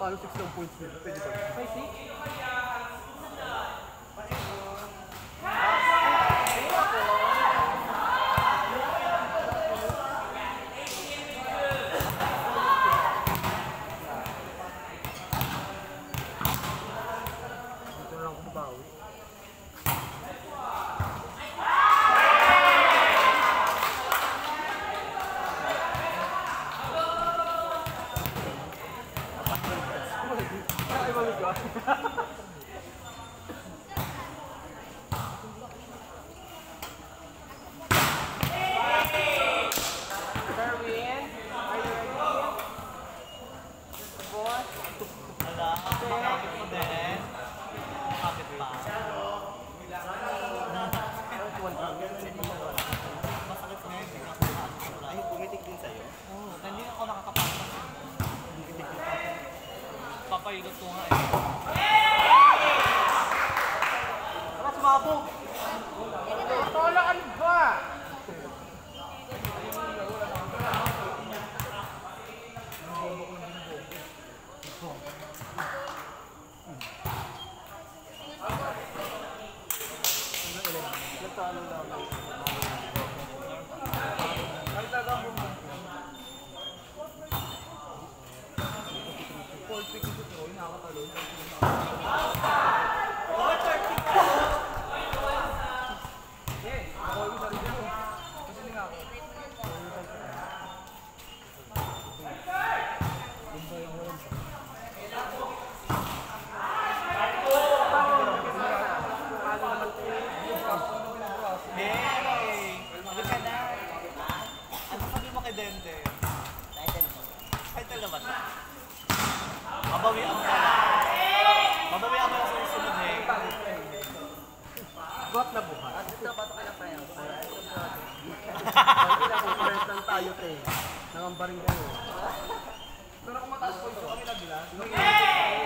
Para o que são é pontos. Foi sim. Papahilot ko nga eh. Tara, sumabog! Tolaan ba? Hey! Ano ka na? Ano sabi mo kay Dente? Title naman. Mabawian mo na. Mabawian mo na sa susunod eh. Buhat na buhat. Ito, pato ka na pa yan. Kailangan lang tayo, te. Nangambaring kayo. Pero kung mataas po ito, kami nabila.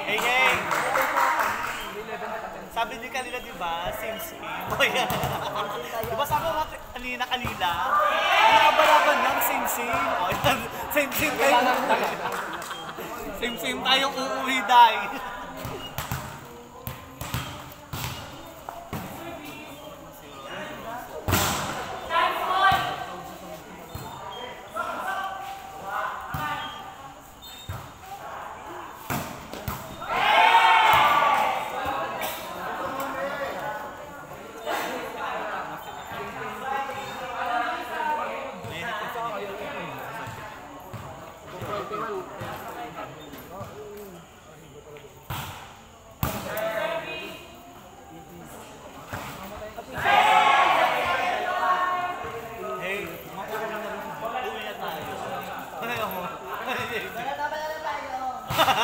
Hey, gang! Sabi niyo kanila, di ba? Same same. O yan. Di ba sabi mo kanina kanina? Nakabalaban ng same same. O yan. Same same tayo. Same same tayong uuwi dahil. Hey, makuha na rin. Uwi na tayo. Ano mo? Ano kayo mo? Hey, sabi mo, hey. Ramdam mo na? Pitiro na ba?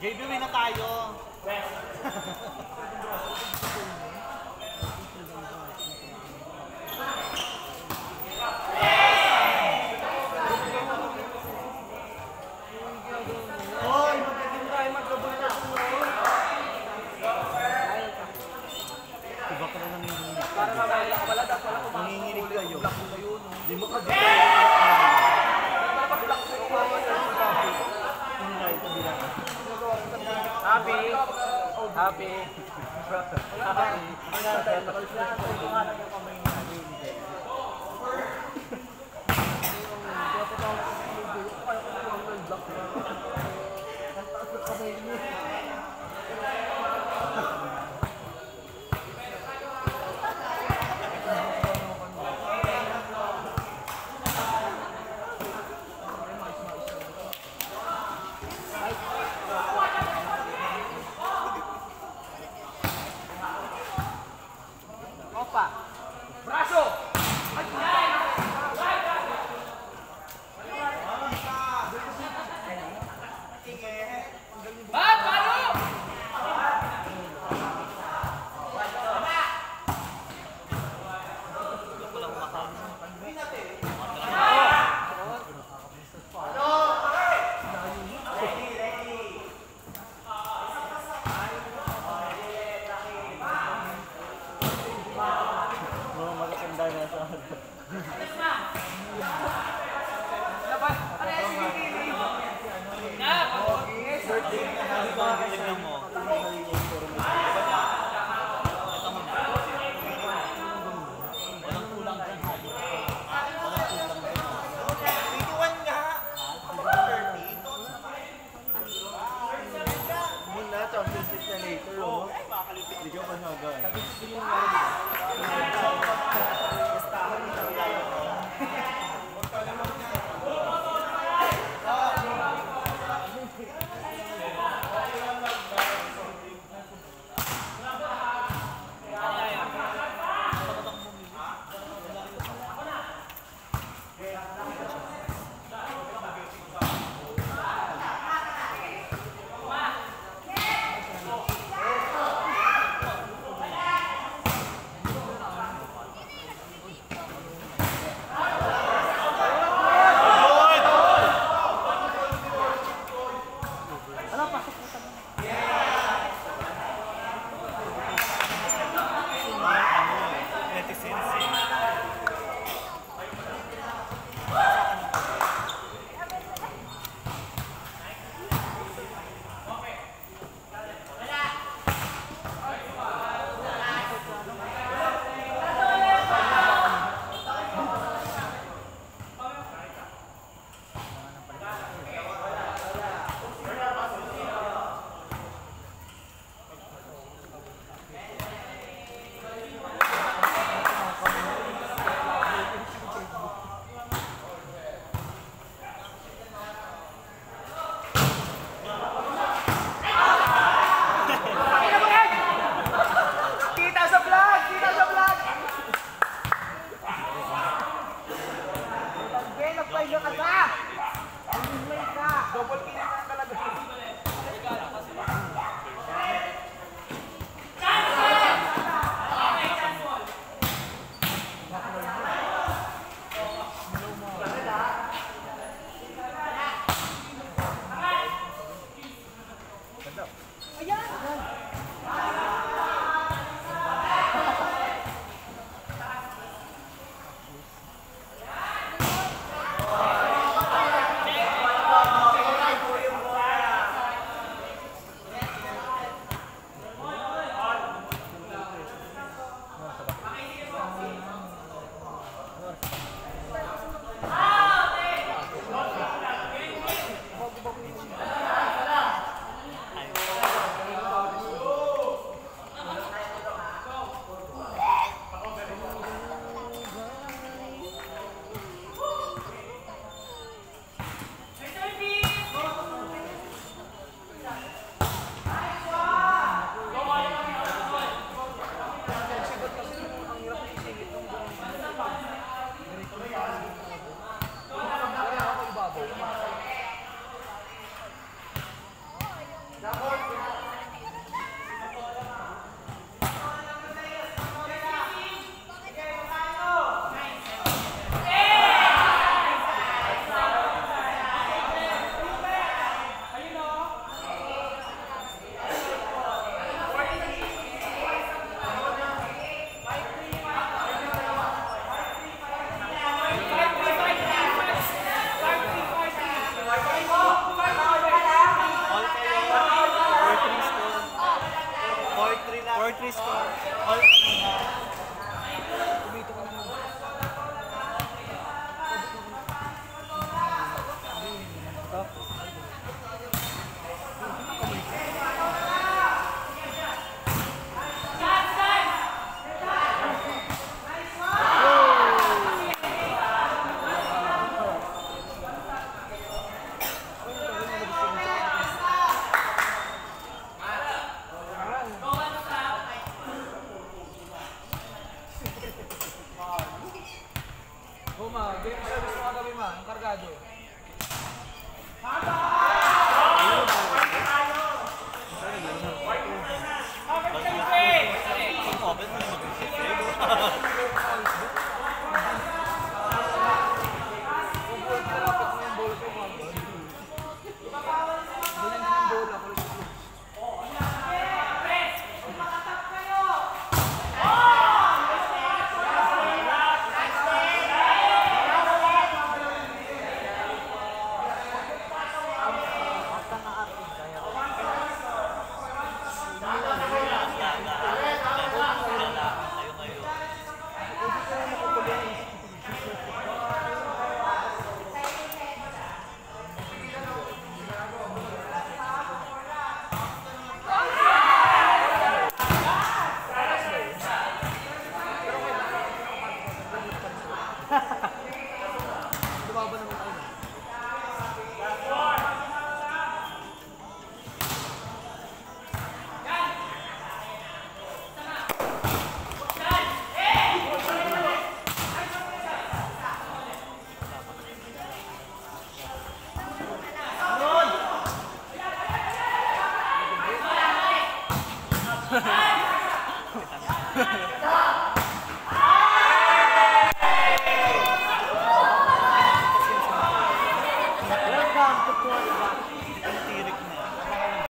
JB, win na tayo. Nakaliplado. 你在干嘛